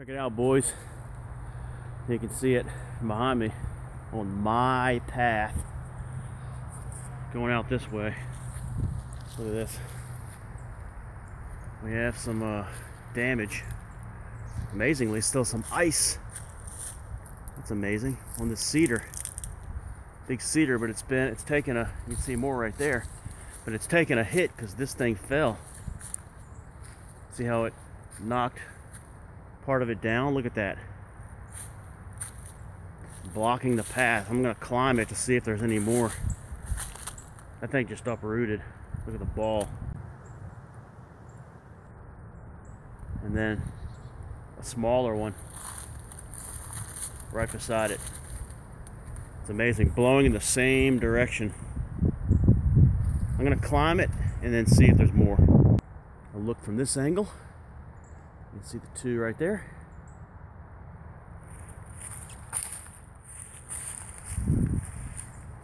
Check it out, boys. You can see it behind me on my path. Going out this way. Look at this. We have some uh, damage. Amazingly, still some ice. That's amazing on this cedar. Big cedar, but it's been, it's taken a, you can see more right there, but it's taken a hit because this thing fell. See how it knocked part of it down? Look at that. Blocking the path. I'm gonna climb it to see if there's any more. That thing just uprooted. Look at the ball. And then a smaller one right beside it. It's amazing, blowing in the same direction. I'm gonna climb it and then see if there's more. I'll look from this angle. You can see the two right there.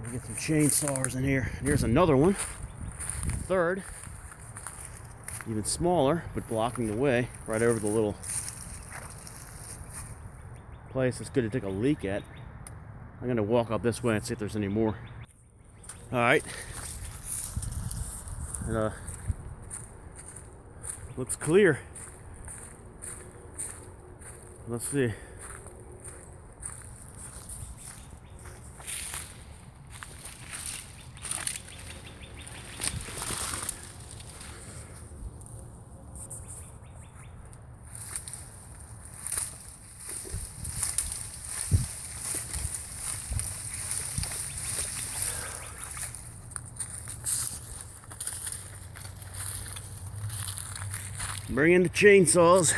We get some chainsaws in here. Here's another one. Third. Even smaller, but blocking the way right over the little place it's good to take a leak at. I'm gonna walk up this way and see if there's any more. All right. And, uh, looks clear. Let's see. Bring in the chainsaws.